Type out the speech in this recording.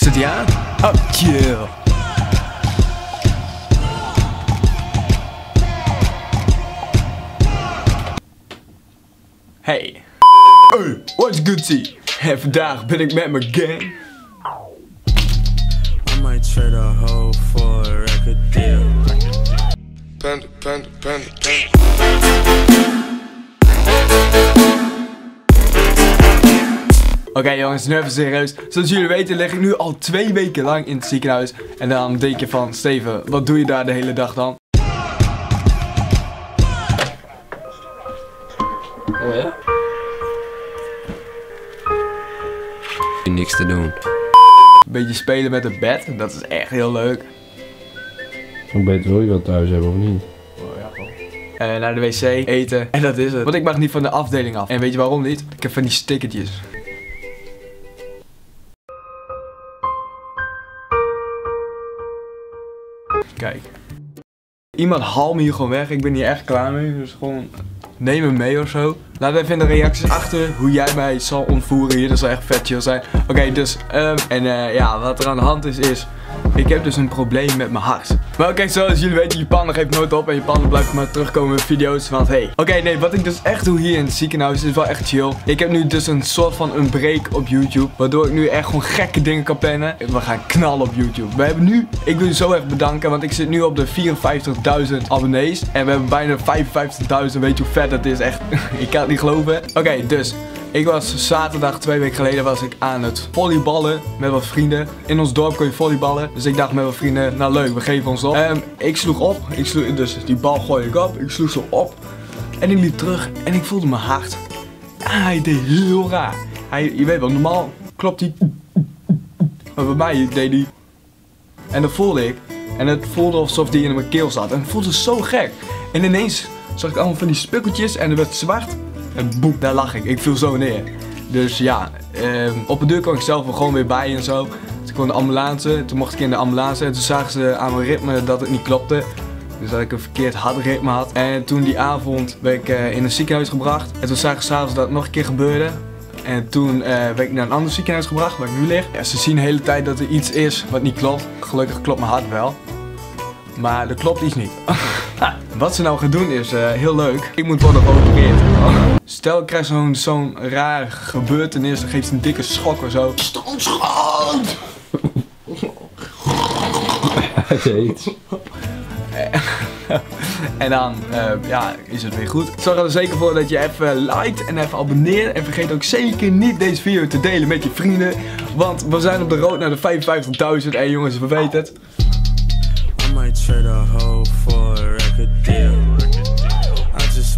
Zit hij aan? Oh. Hey. Hey, what's good zie? En vandaag ben ik met mijn gang. I might trade a hoe for a record deal. Panda, panda, panda, panda. Oké jongens, nu even serieus. Zoals jullie weten lig ik nu al twee weken lang in het ziekenhuis. En dan denk je van, Steven, wat doe je daar de hele dag dan? Oh ja? Niks te doen. Beetje spelen met het bed, dat is echt heel leuk. Hoe beter wil je wel thuis hebben of niet? Eh, naar de wc, eten en dat is het. Want ik mag niet van de afdeling af. En weet je waarom niet? Ik heb van die stickertjes. Kijk. Iemand haal me hier gewoon weg. Ik ben hier echt klaar mee. Dus gewoon neem me mee of zo. Laat even in de reacties achter hoe jij mij zal ontvoeren hier. Dat zou echt vet chill zijn. Oké, dus ehm, en eh, ja, wat er aan de hand is is... Ik heb dus een probleem met mijn hart. Maar oké, zoals jullie weten, je pannen geeft nooit op. En je pannen blijft maar terugkomen in video's. Want hey. Oké, nee, wat ik dus echt doe hier in het ziekenhuis is wel echt chill. Ik heb nu dus een soort van een break op YouTube. Waardoor ik nu echt gewoon gekke dingen kan plannen. We gaan knallen op YouTube. We hebben nu, ik wil je zo erg bedanken. Want ik zit nu op de 54.000 abonnees. En we hebben bijna 55.000. Weet je hoe vet dat is? Echt, ik kan geloven. Oké, dus ik was zaterdag, twee weken geleden, was ik aan het volleyballen met wat vrienden. In ons dorp kon je volleyballen. Dus ik dacht met wat vrienden, nou leuk, we geven ons op. Ehm, ik sloeg op. Ik sloeg, dus die bal gooi ik op. Ik sloeg zo op. En ik liep terug en ik voelde mijn hart. Ah, hij deed heel raar. Hij, je weet wel, normaal klopt hij. Maar bij mij deed hij. En dat voelde ik. En het voelde alsof die in mijn keel zat. En het voelde zo gek. En ineens zag ik allemaal van die spukkeltjes en het werd zwart. En boem, daar lag ik. Ik viel zo neer. Dus ja, ehm, op de deur kwam ik zelf gewoon weer bij en zo. Toen kwam de ambulance, toen mocht ik in de ambulance. En toen zagen ze aan mijn ritme dat het niet klopte. Dus dat ik een verkeerd hartritme had. En toen die avond werd ik eh, in een ziekenhuis gebracht. En toen zagen ze s'avonds dat het nog een keer gebeurde. En toen eh, werd ik naar een ander ziekenhuis gebracht, waar ik nu lig. Ja, ze zien de hele tijd dat er iets is wat niet klopt. Gelukkig klopt mijn hart wel. Maar er klopt iets niet. Wat ze nou gaan doen is eh, heel leuk. Ik moet worden geopereerd. Stel ik krijg zo'n zo'n raar gebeurtenis, dan geeft ze een dikke schok of zo. Heet. En dan eh, ja, is het weer goed. Zorg er zeker voor dat je even liked en even abonneert. En vergeet ook zeker niet deze video te delen met je vrienden. Want we zijn op de road naar de 55.000. En jongens, we weten het. I might trade a hoe for a record deal. I just